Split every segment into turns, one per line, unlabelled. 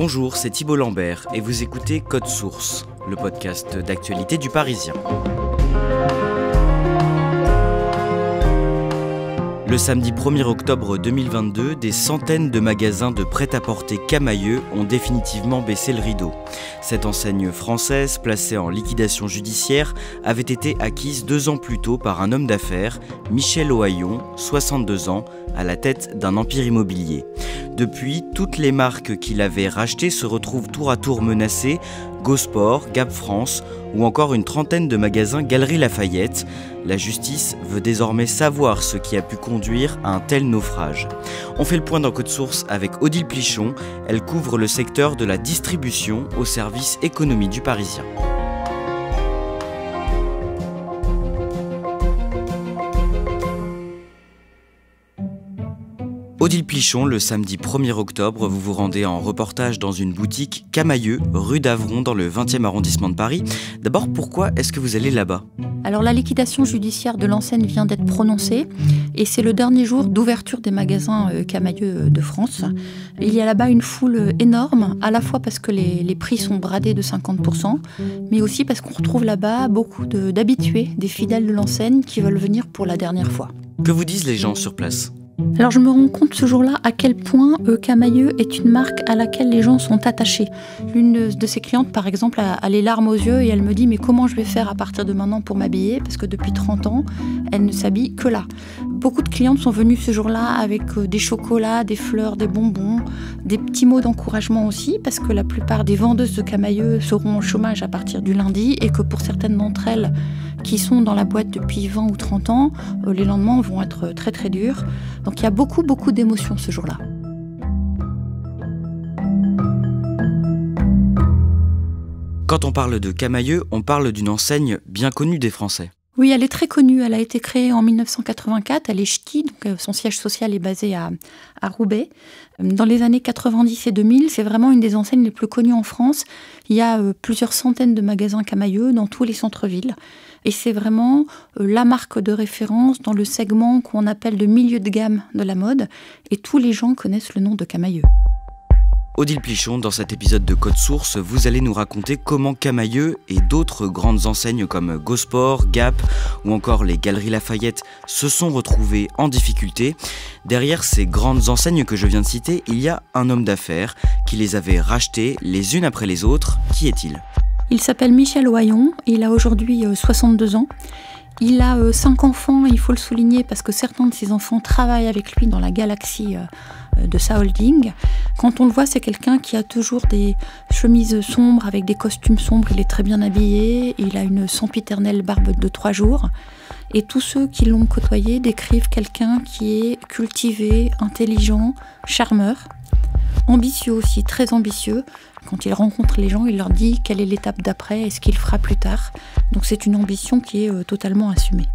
Bonjour, c'est Thibault Lambert et vous écoutez Code Source, le podcast d'actualité du Parisien. Le samedi 1er octobre 2022, des centaines de magasins de prêt-à-porter camailleux ont définitivement baissé le rideau. Cette enseigne française, placée en liquidation judiciaire, avait été acquise deux ans plus tôt par un homme d'affaires, Michel Ohaillon, 62 ans, à la tête d'un empire immobilier. Depuis, toutes les marques qu'il avait rachetées se retrouvent tour à tour menacées, Gosport, Gap France ou encore une trentaine de magasins Galerie Lafayette. La justice veut désormais savoir ce qui a pu conduire à un tel naufrage. On fait le point dans Code Source avec Odile Plichon. Elle couvre le secteur de la distribution au service économie du Parisien. Odile Plichon, le samedi 1er octobre, vous vous rendez en reportage dans une boutique Camailleux, rue d'Avron, dans le 20e arrondissement de Paris. D'abord, pourquoi est-ce que vous allez là-bas?
Alors, la liquidation judiciaire de l'enseigne vient d'être prononcée et c'est le dernier jour d'ouverture des magasins euh, Camailleux euh, de France. Il y a là-bas une foule énorme, à la fois parce que les, les prix sont bradés de 50%, mais aussi parce qu'on retrouve là-bas beaucoup d'habitués, des fidèles de l'enseigne qui veulent venir pour la dernière fois.
Que vous disent les gens sur place?
Alors je me rends compte ce jour-là à quel point euh, Camailleux est une marque à laquelle les gens sont attachés. L'une de, ses clientes, par exemple, a, les larmes aux yeux et elle me dit mais comment je vais faire à partir de maintenant pour m'habiller? Parce que depuis 30 ans, elle ne s'habille que là. Beaucoup de clientes sont venues ce jour-là avec euh, des chocolats, des fleurs, des bonbons, des petits mots d'encouragement aussi, parce que la plupart des vendeuses de Camailleux seront au chômage à partir du lundi et que pour certaines d'entre elles qui sont dans la boîte depuis 20 ou 30 ans, euh, les lendemains vont être très très durs. Donc il y a beaucoup, beaucoup d'émotions ce jour-là.
Quand on parle de Camailleux, on parle d'une enseigne bien connue des Français.
Oui, elle est très connue. Elle a été créée en 1984. Elle est ch'ti, donc euh, son siège social est basé à, à, Roubaix. Dans les années 90 et 2000, c'est vraiment une des enseignes les plus connues en France. Il y a euh, plusieurs centaines de magasins Camailleux dans tous les centres-villes. Et c'est vraiment euh, la marque de référence dans le segment qu'on appelle de milieu de gamme de la mode. Et tous les gens connaissent le nom de Camailleux.
Odile Plichon, dans cet épisode de Code Source, vous allez nous raconter comment Camailleux et d'autres grandes enseignes comme Gosport, Gap ou encore les Galeries Lafayette se sont retrouvés en difficulté. Derrière ces grandes enseignes que je viens de citer, il y a un homme d'affaires qui les avait rachetées les unes après les autres. Qui est-il?
Il s'appelle Michel Oyon, il a aujourd'hui 62 euh, ans. Il a euh, cinq enfants, il faut le souligner parce que certains de ses enfants travaillent avec lui dans la galaxie euh, de sa holding. Quand on le voit, c'est quelqu'un qui a toujours des chemises sombres avec des costumes sombres. Il est très bien habillé, il a une sempiternelle barbe de trois jours. Et tous ceux qui l'ont côtoyé décrivent quelqu'un qui est cultivé, intelligent, charmeur, ambitieux aussi, très ambitieux. Quand il rencontre les gens, il leur dit quelle est l'étape d'après et ce qu'il fera plus tard. Donc c'est une ambition qui est euh, totalement assumée.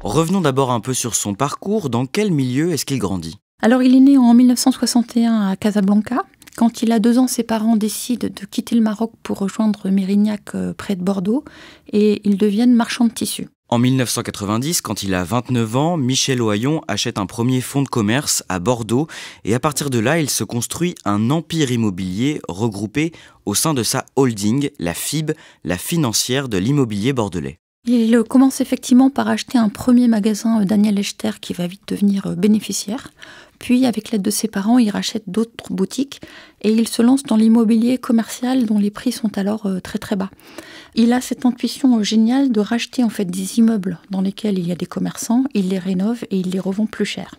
Revenons d'abord un peu sur son parcours. Dans quel milieu est-ce qu'il grandit?
Alors il est né en 1961 à Casablanca. Quand il a deux ans, ses parents décident de quitter le Maroc pour rejoindre Mérignac euh, près de Bordeaux et ils deviennent marchands de tissus.
En 1990, quand il a 29 ans, Michel Ohaillon achète un premier fonds de commerce à Bordeaux et à partir de là, il se construit un empire immobilier regroupé au sein de sa holding, la FIB, la financière de l'immobilier bordelais.
Il commence effectivement par acheter un premier magasin euh, Daniel Echter qui va vite devenir euh, bénéficiaire. Puis, avec l'aide de ses parents, il rachète d'autres boutiques et il se lance dans l'immobilier commercial dont les prix sont alors euh, très très bas. Il a cette intuition géniale de racheter en fait des immeubles dans lesquels il y a des commerçants, il les rénove et il les revend plus cher.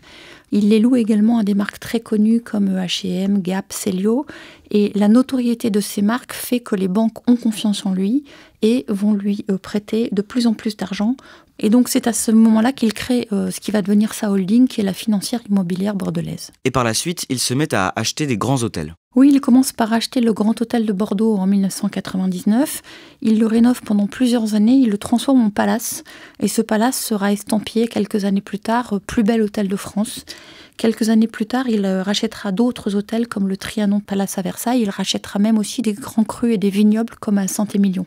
Il les loue également à des marques très connues comme H&M, Gap, Celio et la notoriété de ces marques fait que les banques ont confiance en lui et vont lui euh, prêter de plus en plus d'argent. Et donc c'est à ce moment-là qu'il crée euh, ce qui va devenir sa holding, qui est la financière immobilière bordelaise.
Et par la suite, il se met à acheter des grands hôtels.
Oui, il commence par acheter le Grand Hôtel de Bordeaux en 1999. Il le rénove pendant plusieurs années, il le transforme en palace. Et ce palace sera estampillé quelques années plus tard, plus bel hôtel de France. Quelques années plus tard, il euh, rachètera d'autres hôtels comme le Trianon Palace à Versailles. Il rachètera même aussi des grands crus et des vignobles comme à Saint-Émilion.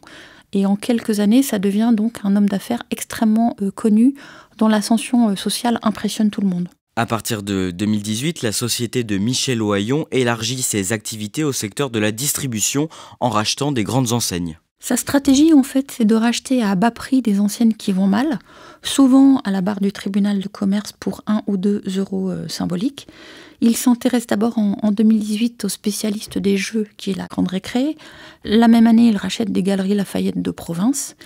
Et en quelques années, ça devient donc un homme d'affaires extrêmement euh, connu, dont l'ascension euh, sociale impressionne tout le monde.
À partir de 2018, la société de Michel Ohaillon élargit ses activités au secteur de la distribution en rachetant des grandes enseignes.
Sa stratégie, en fait, c'est de racheter à bas prix des enseignes qui vont mal, souvent à la barre du tribunal de commerce pour 1 ou 2 euros euh, symboliques. Il s'intéresse d'abord en, 2018 aux spécialistes des jeux, qui est la Grande Récré. La même année, il rachète des galeries Lafayette de province.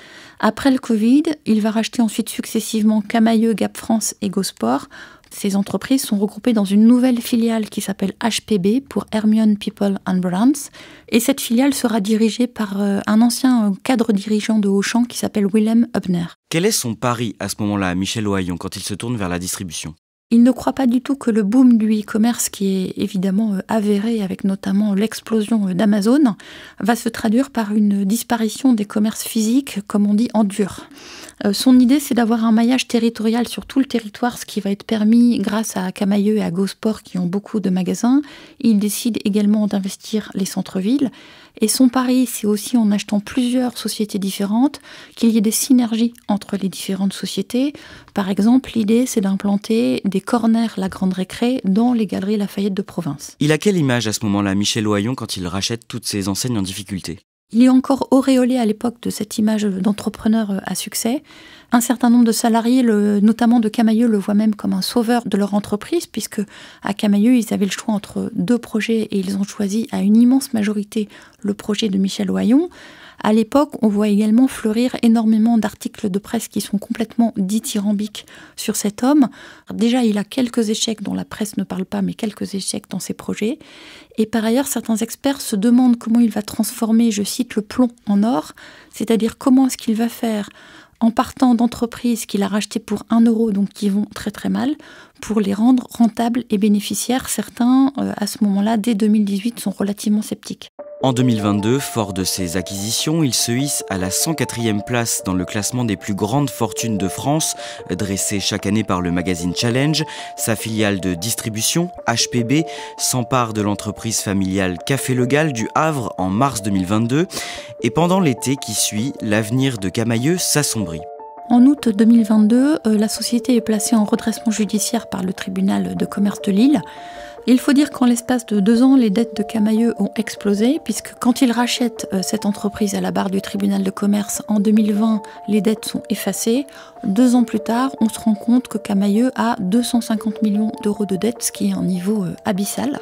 Après le Covid, il va racheter ensuite successivement Camailleux, Gap France et Gosport ces entreprises sont regroupées dans une nouvelle filiale qui s'appelle HPB pour Hermione People and Brands. Et cette filiale sera dirigée par euh, un ancien euh, cadre dirigeant de Auchan qui s'appelle Willem Hubner.
Quel est son pari à ce moment-là, Michel Ohaillon, quand il se tourne vers la distribution?
Il ne croit pas du tout que le boom du e-commerce, qui est évidemment euh, avéré avec notamment l'explosion d'Amazon, va se traduire par une disparition des commerces physiques, comme on dit, en dur. Euh, son idée, c'est d'avoir un maillage territorial sur tout le territoire, ce qui va être permis grâce à Camailleux et à Gosport qui ont beaucoup de magasins. Il décide également d'investir les centres-villes. Et son pari, c'est aussi en achetant plusieurs sociétés différentes, qu'il y ait des synergies entre les différentes sociétés. Par exemple, l'idée, c'est d'implanter des corners La Grande Récré dans les galeries Lafayette de province.
Il a quelle image à ce moment-là, Michel Ohaillon, quand il rachète toutes ces enseignes en difficulté?
Il est encore auréolé à l'époque de cette image d'entrepreneur euh, à succès. Un certain nombre de salariés, notamment de Camailleux, le voient même comme un sauveur de leur entreprise, puisque à Camailleux, ils avaient le choix entre deux projets et ils ont choisi à une immense majorité le projet de Michel Oyon. À l'époque, on voit également fleurir énormément d'articles de presse qui sont complètement dithyrambiques sur cet homme. Déjà, il a quelques échecs dont la presse ne parle pas, mais quelques échecs dans ses projets. Et par ailleurs, certains experts se demandent comment il va transformer, je cite, le plomb en or, c'est-à-dire comment est-ce qu'il va faire en partant d'entreprises qu'il a rachetées pour 1 euro, donc qui vont très très mal, pour les rendre rentables et bénéficiaires. Certains, euh, à ce moment-là, dès 2018, sont relativement sceptiques.
En 2022, fort de ses acquisitions, il se hisse à la 104e place dans le classement des plus grandes fortunes de France, dressé chaque année par le magazine Challenge. Sa filiale de distribution, HPB, s'empare de l'entreprise familiale Café Legal du Havre en mars 2022. Et pendant l'été qui suit, l'avenir de Camailleux s'assombrit.
En août 2022, euh, la société est placée en redressement judiciaire par le tribunal de commerce de Lille. Il faut dire qu'en l'espace de deux ans, les dettes de Camailleux ont explosé, puisque quand il rachète euh, cette entreprise à la barre du tribunal de commerce en 2020, les dettes sont effacées. Deux ans plus tard, on se rend compte que Camailleux a 250 millions d'euros de dettes, ce qui est un niveau euh, abyssal.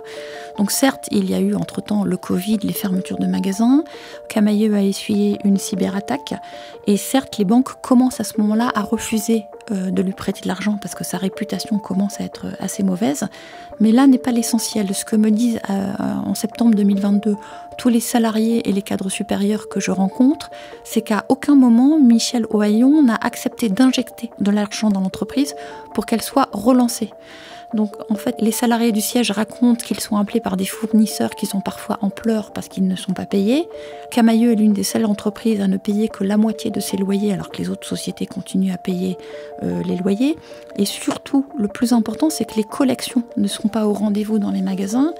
Donc certes, il y a eu entre-temps le Covid, les fermetures de magasins, Camailleux a essuyé une cyberattaque, et certes, les banques commencent à ce moment-là à refuser de lui prêter de l'argent parce que sa réputation commence à être assez mauvaise. Mais là n'est pas l'essentiel. Ce que me disent euh, en septembre 2022 tous les salariés et les cadres supérieurs que je rencontre, c'est qu'à aucun moment Michel Ohaillon n'a accepté d'injecter de l'argent dans l'entreprise pour qu'elle soit relancée. Donc en fait, les salariés du siège racontent qu'ils sont appelés par des fournisseurs qui sont parfois en pleurs parce qu'ils ne sont pas payés. Camailleux est l'une des seules entreprises à ne payer que la moitié de ses loyers alors que les autres sociétés continuent à payer euh, les loyers. Et surtout, le plus important, c'est que les collections ne sont pas au rendez-vous dans les magasins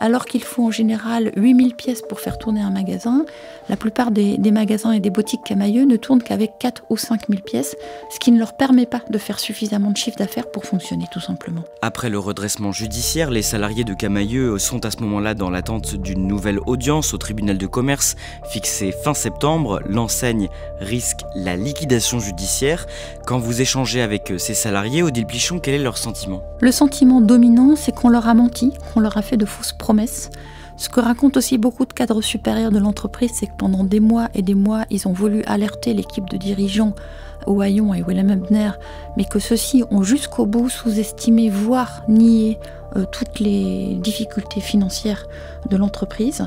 alors qu'il faut en général 8000 pièces pour faire tourner un magasin, la plupart des, magasins et des boutiques Camailleux ne tournent qu'avec 4 ou 5000 pièces, ce qui ne leur permet pas de faire suffisamment de chiffre d'affaires pour fonctionner tout simplement.
Après le redressement judiciaire, les salariés de Camailleux sont à ce moment-là dans l'attente d'une nouvelle audience au tribunal de commerce fixée fin septembre. L'enseigne risque la liquidation judiciaire. Quand vous échangez avec ces salariés, Odile Plichon, quel est leur sentiment?
Le sentiment dominant, c'est qu'on leur a menti, qu'on leur a fait de fausses promesses. Ce que racontent aussi beaucoup de cadres supérieurs de l'entreprise, c'est que pendant des mois et des mois, ils ont voulu alerter l'équipe de dirigeants Ohayon et Willem Ebner, mais que ceux-ci ont jusqu'au bout sous-estimé, voire nié toutes les difficultés financières de l'entreprise.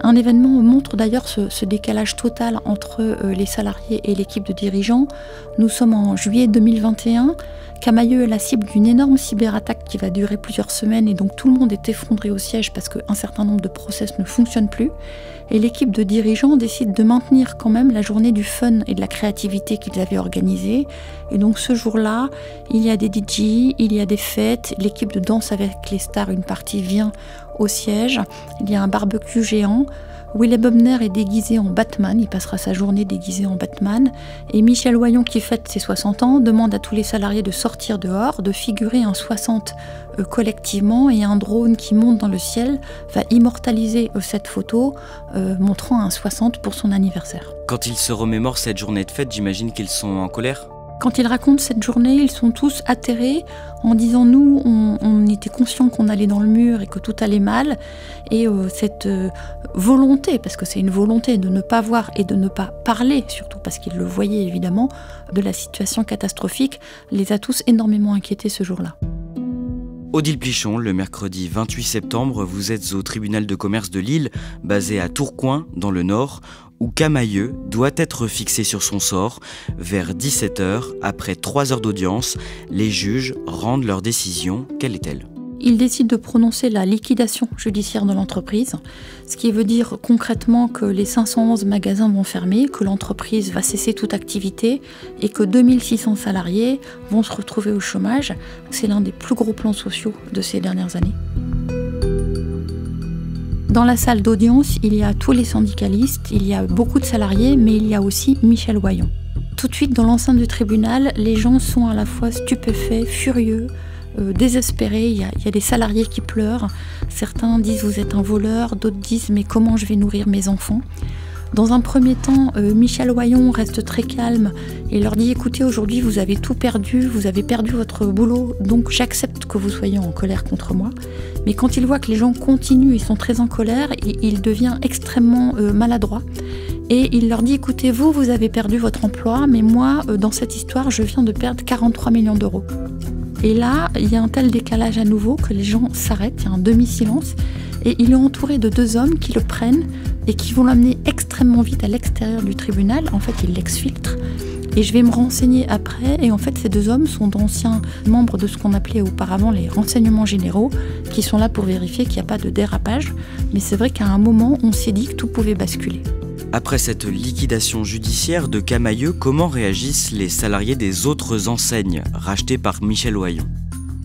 Un événement montre d'ailleurs ce, décalage total entre euh, les salariés et l'équipe de dirigeants. Nous sommes en juillet 2021. Camailleux est la cible d'une énorme cyberattaque qui va durer plusieurs semaines et donc tout le monde est effondré au siège parce qu'un certain nombre de process ne fonctionnent plus. Et l'équipe de dirigeants décide de maintenir quand même la journée du fun et de la créativité qu'ils avaient organisée. Et donc ce jour-là, il y a des DJ, il y a des fêtes, l'équipe de danse avec les stars, une partie vient au siège, il y a un barbecue géant. Willem Bubner est déguisé en Batman, il passera sa journée déguisé en Batman. Et Michel Oyon, qui fête ses 60 ans, demande à tous les salariés de sortir dehors, de figurer un 60 euh, collectivement, et un drone qui monte dans le ciel va immortaliser euh, cette photo, euh, montrant un 60 pour son anniversaire.
Quand il se remémore cette journée de fête, j'imagine qu'ils sont en colère?
Quand ils racontent cette journée, ils sont tous atterrés en disant nous, on, était conscients qu'on allait dans le mur et que tout allait mal. Et euh, cette euh, volonté, parce que c'est une volonté de ne pas voir et de ne pas parler, surtout parce qu'ils le voyaient évidemment, de la situation catastrophique, les a tous énormément inquiétés ce jour-là.
Odile Plichon, le mercredi 28 septembre, vous êtes au tribunal de commerce de Lille, basé à Tourcoing, dans le Nord, où Camailleux doit être fixé sur son sort. Vers 17h, après 3 heures d'audience, les juges rendent leur décision. Quelle est-elle?
Il décide de prononcer la liquidation judiciaire de l'entreprise, ce qui veut dire concrètement que les 511 magasins vont fermer, que l'entreprise va cesser toute activité et que 2600 salariés vont se retrouver au chômage. C'est l'un des plus gros plans sociaux de ces dernières années. Dans la salle d'audience, il y a tous les syndicalistes, il y a beaucoup de salariés, mais il y a aussi Michel Wayon. Tout de suite, dans l'enceinte du tribunal, les gens sont à la fois stupéfaits, furieux, euh, désespérés. Il y, a, il y, a, des salariés qui pleurent. Certains disent vous êtes un voleur, d'autres disent mais comment je vais nourrir mes enfants? Dans un premier temps, euh, Michel Oyon reste très calme et leur dit écoutez, aujourd'hui vous avez tout perdu, vous avez perdu votre boulot, donc j'accepte que vous soyez en colère contre moi. Mais quand il voit que les gens continuent et sont très en colère, il, devient extrêmement euh, maladroit. Et il leur dit écoutez, vous, vous avez perdu votre emploi, mais moi, euh, dans cette histoire, je viens de perdre 43 millions d'euros. Et là, il y a un tel décalage à nouveau que les gens s'arrêtent, il y a un demi-silence. Et il est entouré de deux hommes qui le prennent et qui vont l'amener extrêmement vite à l'extérieur du tribunal. En fait, ils l'exfiltrent. Et je vais me renseigner après. Et en fait, ces deux hommes sont d'anciens membres de ce qu'on appelait auparavant les renseignements généraux, qui sont là pour vérifier qu'il n'y a pas de dérapage. Mais c'est vrai qu'à un moment, on s'est dit que tout pouvait basculer.
Après cette liquidation judiciaire de Camailleux, comment réagissent les salariés des autres enseignes rachetées par Michel Oyon?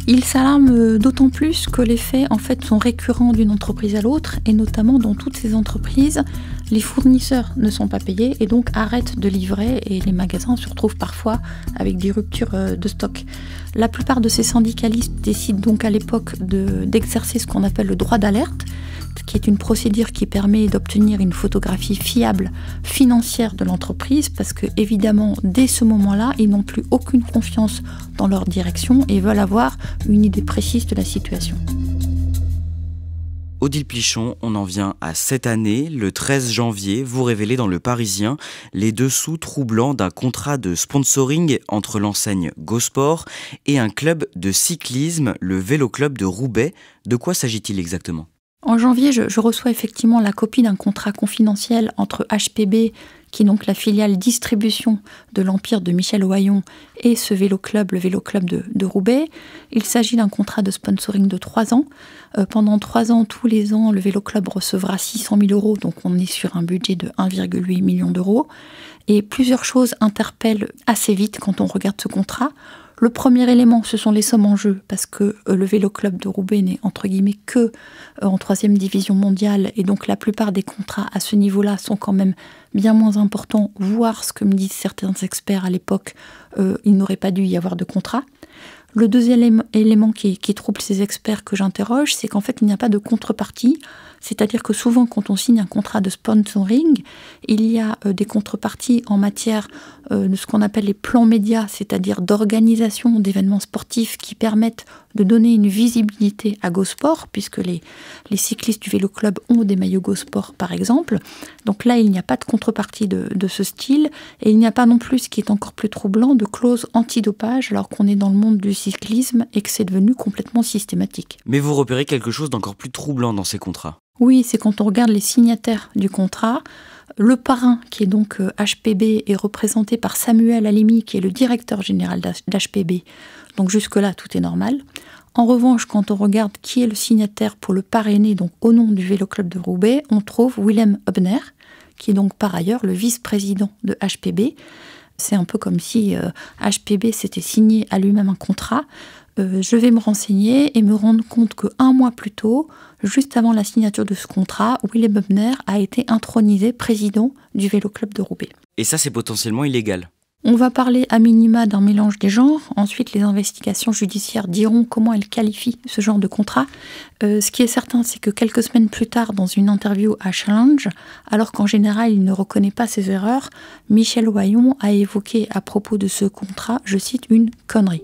Il s'alarme d'autant plus que les faits en fait sont récurrents d'une entreprise à l'autre et notamment dans toutes ces entreprises, les fournisseurs ne sont pas payés et donc arrêtent de livrer et les magasins se retrouvent parfois avec des ruptures euh, de stock. La plupart de ces syndicalistes décident donc à l'époque d'exercer ce qu'on appelle le droit d'alerte, qui est une procédure qui permet d'obtenir une photographie fiable financière de l'entreprise, parce que évidemment, dès ce moment-là, ils n'ont plus aucune confiance dans leur direction et veulent avoir une idée précise de la situation.
Odile Plichon, on en vient à cette année. Le 13 janvier, vous révélez dans Le Parisien les dessous troublants d'un contrat de sponsoring entre l'enseigne Gosport et un club de cyclisme, le Vélo Club de Roubaix. De quoi s'agit-il exactement?
En janvier, je, reçois effectivement la copie d'un contrat confidentiel entre HPB, qui est donc la filiale distribution de l'Empire de Michel Oyon, et ce vélo club, le vélo club de, Roubaix. Il s'agit d'un contrat de sponsoring de trois ans. Euh, pendant trois ans, tous les ans, le vélo club recevra 600 000 euros, donc on est sur un budget de 1,8 million d'euros. Et plusieurs choses interpellent assez vite quand on regarde ce contrat. Le premier élément, ce sont les sommes en jeu, parce que euh, le Vélo Club de Roubaix n'est entre guillemets que euh, en troisième division mondiale, et donc la plupart des contrats à ce niveau-là sont quand même bien moins importants, voire ce que me disent certains experts à l'époque, euh, il n'aurait pas dû y avoir de contrat. Le deuxième élément qui, trouble ces experts que j'interroge, c'est qu'en fait, il n'y a pas de contrepartie. C'est-à-dire que souvent, quand on signe un contrat de sponsoring, il y a euh, des contreparties en matière euh, de ce qu'on appelle les plans médias, c'est-à-dire d'organisation d'événements sportifs qui permettent de donner une visibilité à GoSport, puisque les, cyclistes du vélo club ont des maillots GoSport, par exemple. Donc là, il n'y a pas de contrepartie de, de ce style, et il n'y a pas non plus, ce qui est encore plus troublant, de clause antidopage, alors qu'on est dans le monde du cyclisme et que c'est devenu complètement systématique.
Mais vous repérez quelque chose d'encore plus troublant dans ces contrats?
Oui, c'est quand on regarde les signataires du contrat. Le parrain, qui est donc HPB, euh, est représenté par Samuel Alimi, qui est le directeur général d'HPB. Donc jusque-là, tout est normal. En revanche, quand on regarde qui est le signataire pour le parrainer, donc au nom du Vélo Club de Roubaix, on trouve Willem Hubner, qui est donc par ailleurs le vice-président de HPB. C'est un peu comme si HPB euh, s'était signé à lui-même un contrat. Euh, je vais me renseigner et me rendre compte que un mois plus tôt, juste avant la signature de ce contrat, Willem Bubner a été intronisé président du Vélo Club de Roubaix.
Et ça, c'est potentiellement illégal.
On va parler à minima d'un mélange des genres. Ensuite, les investigations judiciaires diront comment elles qualifient ce genre de contrat. Euh, ce qui est certain, c'est que quelques semaines plus tard, dans une interview à Challenge, alors qu'en général il ne reconnaît pas ses erreurs, Michel Wayon a évoqué à propos de ce contrat, je cite, une connerie.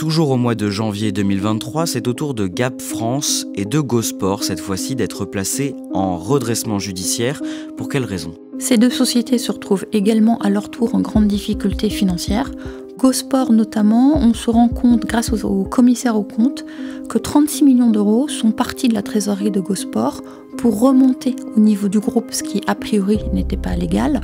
Toujours au mois de janvier 2023, c'est au tour de Gap France et de Gosport, cette fois-ci, d'être placés en redressement judiciaire. Pour quelles raisons
Ces deux sociétés se retrouvent également à leur tour en grande difficulté financière. Gosport notamment, on se rend compte, grâce au, commissaire au compte, que 36 millions d'euros sont partis de la trésorerie de Gosport pour remonter au niveau du groupe, ce qui a priori n'était pas légal.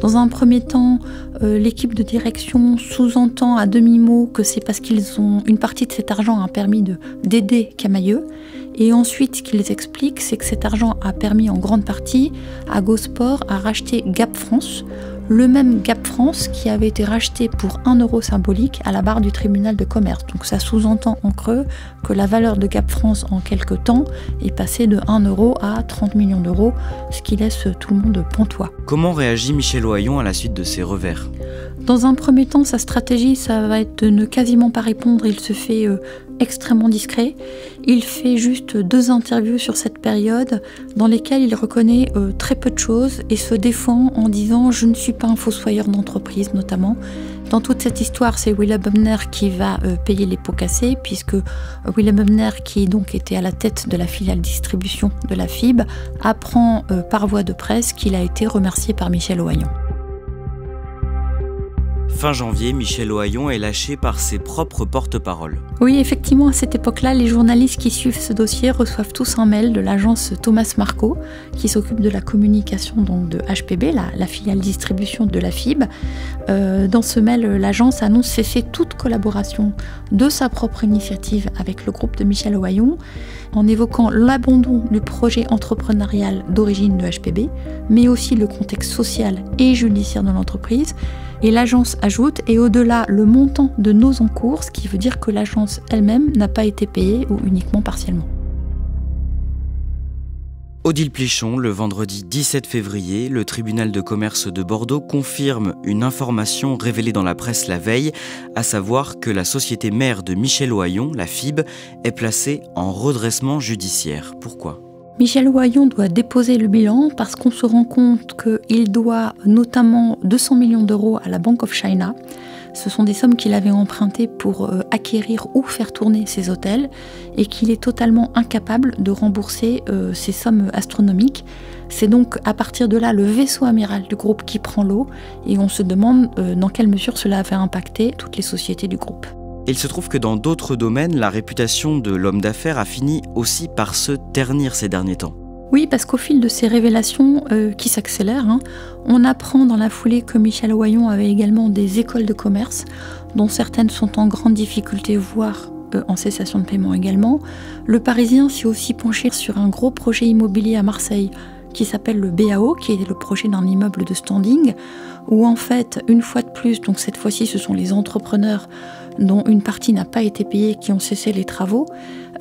Dans un premier temps, euh, l'équipe de direction sous-entend à demi-mot que c'est parce qu'ils ont une partie de cet argent a permis d'aider Camailleux. Et ensuite, ce qu'ils expliquent, c'est que cet argent a permis en grande partie à Gosport à racheter Gap France, le même Gap France qui avait été racheté pour 1 euro symbolique à la barre du tribunal de commerce. Donc ça sous-entend en creux que la valeur de Gap France en quelques temps est passée de 1 euro à 30 millions d'euros, ce qui laisse tout le monde pantois.
Comment réagit Michel Oyon à la suite de ces revers?
Dans un premier temps, sa stratégie, ça va être de ne quasiment pas répondre. Il se fait euh, extrêmement discret. Il fait juste deux interviews sur cette période dans lesquelles il reconnaît euh, très peu de choses et se défend en disant je ne suis pas un fossoyeur d'entreprise notamment. Dans toute cette histoire, c'est Willem Bumner qui va euh, payer les pots cassés, puisque Willem Bumner, qui donc était à la tête de la filiale distribution de la FIB, apprend par voie de presse qu'il a été remercié par Michel Ohaillon.
Fin janvier, Michel Ohaillon est lâché par ses propres porte-paroles.
Oui, effectivement, à cette époque-là, les journalistes qui suivent ce dossier reçoivent tous un mail de l'agence Thomas Marco, qui s'occupe de la communication de HPB, la, filiale distribution de la FIB. Euh, dans ce mail, l'agence annonce cesser toute collaboration de sa propre initiative avec le groupe de Michel Ohaillon, en évoquant l'abandon du projet entrepreneurial d'origine de HPB, mais aussi le contexte social et judiciaire de l'entreprise et l'agence ajoute, et au-delà, le montant de nos encours, ce qui veut dire que l'agence elle-même n'a pas été payée ou uniquement partiellement.
Odile Plichon, le vendredi 17 février, le tribunal de commerce de Bordeaux confirme une information révélée dans la presse la veille, à savoir que la société mère de Michel Ohaillon, la FIB, est placée en redressement judiciaire. Pourquoi?
Michel Oyon doit déposer le bilan parce qu'on se rend compte qu'il doit notamment 200 millions d'euros à la Bank of China. Ce sont des sommes qu'il avait empruntées pour euh, acquérir ou faire tourner ses hôtels et qu'il est totalement incapable de rembourser euh, ces sommes astronomiques. C'est donc à partir de là le vaisseau amiral du groupe qui prend l'eau et on se demande euh, dans quelle mesure cela avait impacté toutes les sociétés du groupe
il se trouve que dans d'autres domaines, la réputation de l'homme d'affaires a fini aussi par se ternir ces derniers temps.
Oui, parce qu'au fil de ces révélations euh, qui s'accélèrent, hein, on apprend dans la foulée que Michel Oyon avait également des écoles de commerce, dont certaines sont en grande difficulté, voire euh, en cessation de paiement également. Le Parisien s'est aussi penché sur un gros projet immobilier à Marseille qui s'appelle le BAO, qui est le projet d'un immeuble de standing, où en fait, une fois de plus, donc cette fois-ci, ce sont les entrepreneurs dont une partie n'a pas été payée qui ont cessé les travaux.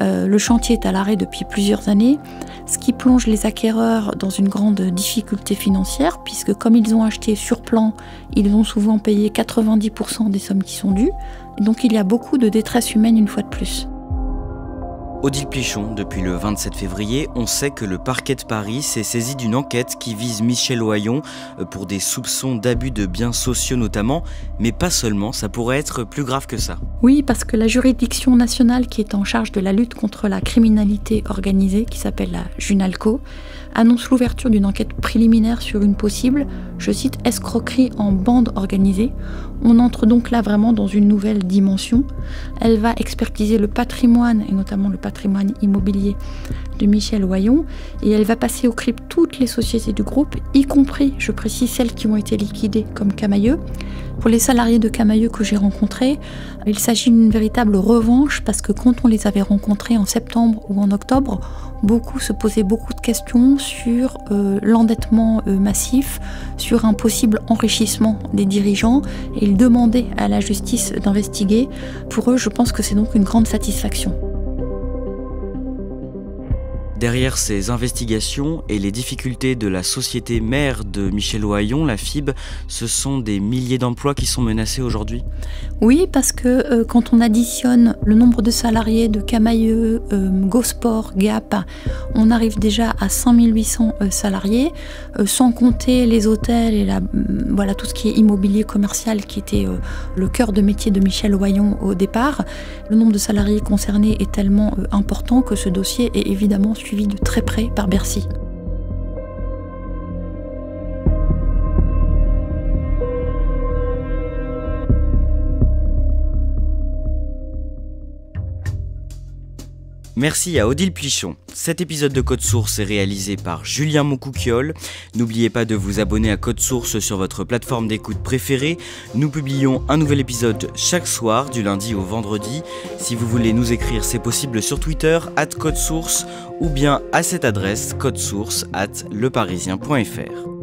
Euh, le chantier est à l'arrêt depuis plusieurs années, ce qui plonge les acquéreurs dans une grande difficulté financière, puisque comme ils ont acheté sur plan, ils ont souvent payé 90% des sommes qui sont dues. Donc il y a beaucoup de détresse humaine une fois de plus.
Odile Plichon, depuis le 27 février, on sait que le parquet de Paris s'est saisi d'une enquête qui vise Michel Oyon euh, pour des soupçons d'abus de biens sociaux notamment, mais pas seulement, ça pourrait être plus grave que ça.
Oui, parce que la juridiction nationale qui est en charge de la lutte contre la criminalité organisée, qui s'appelle la JUNALCO, annonce l'ouverture d'une enquête préliminaire sur une possible, je cite, escroquerie en bande organisée. On entre donc là vraiment dans une nouvelle dimension. Elle va expertiser le patrimoine, et notamment le patrimoine immobilier de Michel Oyon et elle va passer au crible toutes les sociétés du groupe, y compris, je précise, celles qui ont été liquidées comme Camailleux. Pour les salariés de Camailleux que j'ai rencontrés, il s'agit d'une véritable revanche parce que quand on les avait rencontrés en septembre ou en octobre, beaucoup se posaient beaucoup de questions sur euh, l'endettement euh, massif, sur un possible enrichissement des dirigeants et ils demandaient à la justice d'investiguer. Pour eux, je pense que c'est donc une grande satisfaction.
Derrière ces investigations et les difficultés de la société mère de Michel Ohaillon, la FIB, ce sont des milliers d'emplois qui sont menacés aujourd'hui
Oui, parce que euh, quand on additionne le nombre de salariés de Camailleux, euh, Gosport, Gap, on arrive déjà à 5800 euh, salariés, sans compter les hôtels et mm, tout ce qui est immobilier commercial qui était le cœur de métier de Michel Ohaillon au départ. Le nombre de salariés concernés est tellement important que ce dossier est évidemment suivi de très près par Bercy.
Merci à Odile Plichon. Cet épisode de Code Source est réalisé par Julien Moncouquiole. N'oubliez pas de vous abonner à Code Source sur votre plateforme d'écoute préférée. Nous publions un nouvel épisode chaque soir, du lundi au vendredi. Si vous voulez nous écrire, c'est possible sur Twitter, at Code Source, ou bien à cette adresse, codesource at leparisien.fr.